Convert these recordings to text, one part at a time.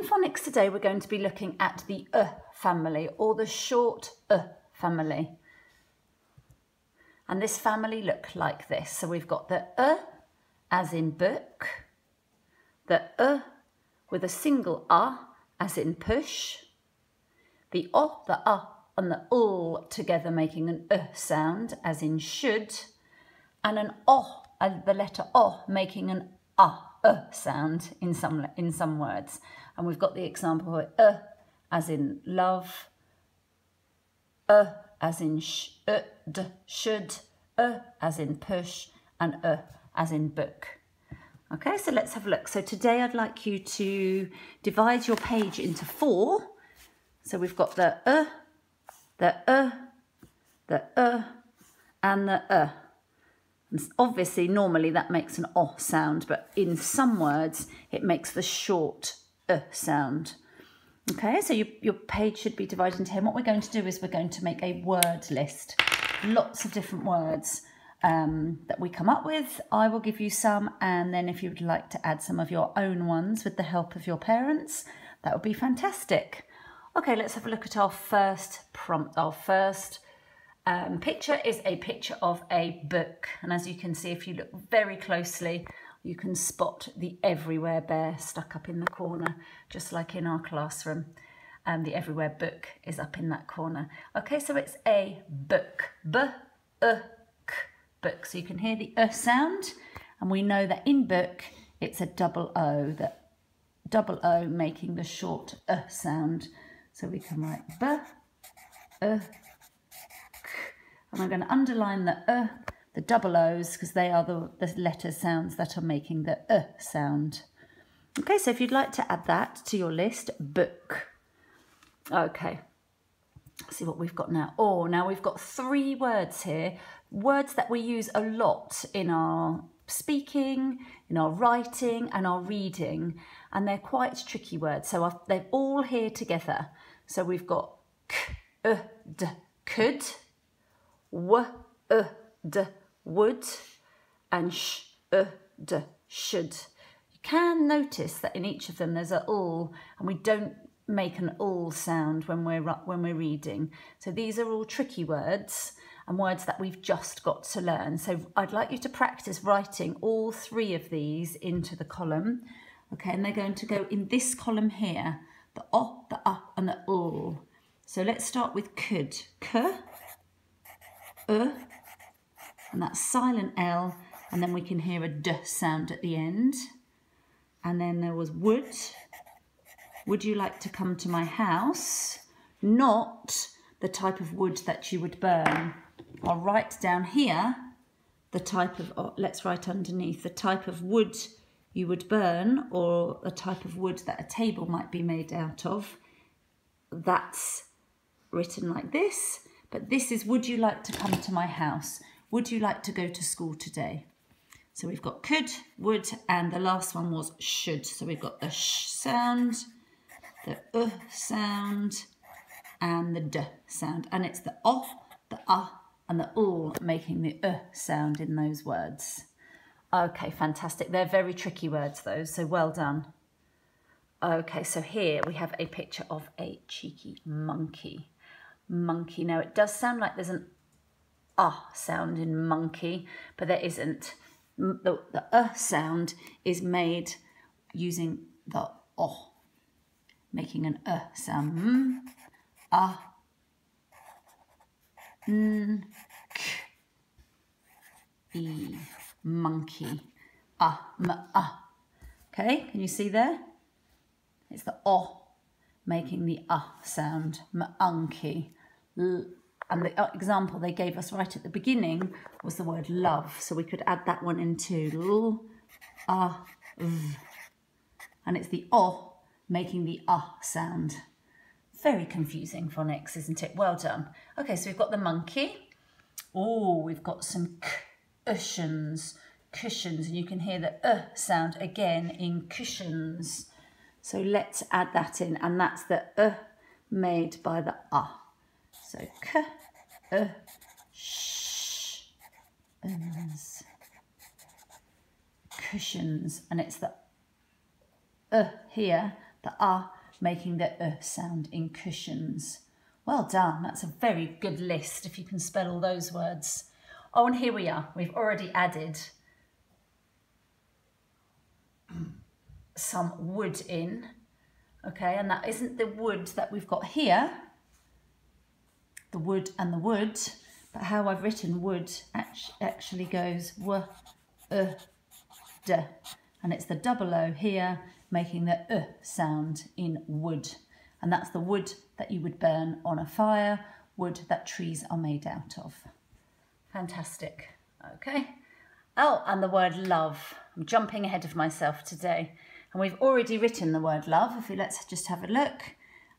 in phonics today, we're going to be looking at the uh family or the short uh family. And this family look like this. So we've got the uh as in book, the uh with a single uh as in push, the o, the uh and the ul together making an uh sound as in should, and an o, uh, the letter o making an ah uh sound in some in some words. And we've got the example of uh as in love, uh as in sh, uh, d, should, uh as in push, and uh as in book. Okay, so let's have a look. So today I'd like you to divide your page into four. So we've got the uh, the uh, the uh, and the uh. Obviously, normally that makes an oh sound, but in some words, it makes the short uh sound. Okay, so your, your page should be divided into here. What we're going to do is we're going to make a word list. Lots of different words um, that we come up with. I will give you some, and then if you would like to add some of your own ones with the help of your parents, that would be fantastic. Okay, let's have a look at our first prompt. Our first um, picture is a picture of a book. And as you can see, if you look very closely, you can spot the Everywhere Bear stuck up in the corner, just like in our classroom. And the Everywhere book is up in that corner. Okay, so it's a book. B-uh book. So you can hear the uh sound. And we know that in book, it's a double O, that double O making the short uh sound. So we can write b, uh, k. And I'm going to underline the uh, the double O's, because they are the, the letter sounds that are making the uh sound. Okay, so if you'd like to add that to your list, book. Okay, Let's see what we've got now. Oh, now we've got three words here words that we use a lot in our speaking, in our writing and our reading, and they're quite tricky words. So I've, they're all here together. So we've got k, uh, d, could, w, uh, would, and sh, uh, d, should. You can notice that in each of them there's a all, and we don't make an all sound when we're when we're reading. So these are all tricky words and words that we've just got to learn. So I'd like you to practice writing all three of these into the column. Okay, and they're going to go in this column here, the o, the uh, and the ul. So let's start with could. Uh, and that's silent L, and then we can hear a d sound at the end. And then there was would. Would you like to come to my house? Not the type of wood that you would burn. I'll write down here the type of, oh, let's write underneath, the type of wood you would burn or the type of wood that a table might be made out of. That's written like this, but this is, would you like to come to my house? Would you like to go to school today? So we've got could, would, and the last one was should. So we've got the sh sound, the uh sound, and the d sound. And it's the o, the ah, and the all making the uh sound in those words. Okay, fantastic. They're very tricky words, though, so well done. Okay, so here we have a picture of a cheeky monkey. Monkey. Now, it does sound like there's an ah sound in monkey, but there isn't. The, the uh sound is made using the oh, making an uh sound. Mm, ah, e, monkey. Ah, m, ah. Okay, can you see there? It's the o making the ah sound, monkey. And the uh, example they gave us right at the beginning was the word love. So we could add that one into. And it's the o making the ah sound. Very confusing phonics, isn't it? Well done. Okay, so we've got the monkey. Oh, we've got some cushions, cushions, and you can hear the uh sound again in cushions. So let's add that in, and that's the uh made by the ah. So k, uh, sh, ums, cushions, and it's the uh here the ah, making the uh sound in cushions. Well done. That's a very good list if you can spell all those words. Oh, and here we are. We've already added some wood in. Okay, and that isn't the wood that we've got here, the wood and the wood, but how I've written wood actually goes w, uh, d, and it's the double O here making the uh sound in wood. And that's the wood that you would burn on a fire, wood that trees are made out of. Fantastic. Okay. Oh, and the word love. I'm jumping ahead of myself today. And we've already written the word love. If we let's just have a look.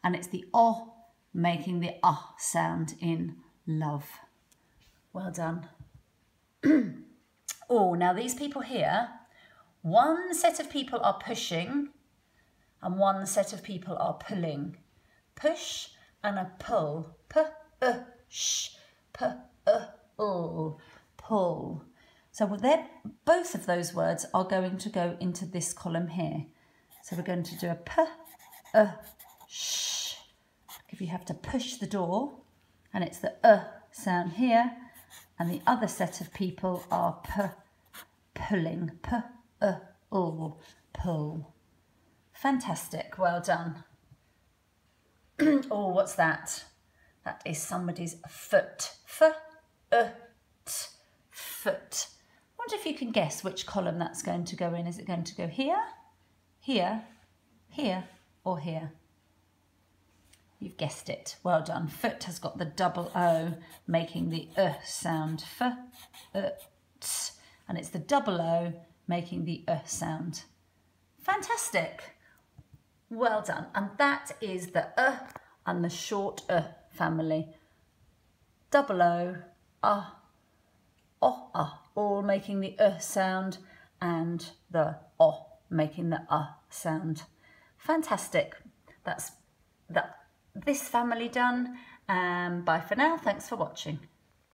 And it's the o making the ah sound in love. Well done. oh, now these people here, one set of people are pushing and one set of people are pulling. Push and a pull. P, uh, sh, p, uh, uh, pull. So both of those words are going to go into this column here. So we're going to do a p, uh, sh. If you have to push the door, and it's the uh sound here, and the other set of people are p, pulling, p, uh, uh, pull. Fantastic, well done. oh, what's that? That is somebody's foot. F, uh, t, foot. wonder if you can guess which column that's going to go in. Is it going to go here, here, here, or here? You've guessed it. Well done. Foot has got the double O, making the uh sound. F, uh, and it's the double O, making the uh sound. Fantastic. Well done. And that is the uh and the short uh family. Double O, uh, oh, ah, all making the uh sound and the oh making the uh sound. Fantastic. That's that this family done. Um, bye for now. Thanks for watching.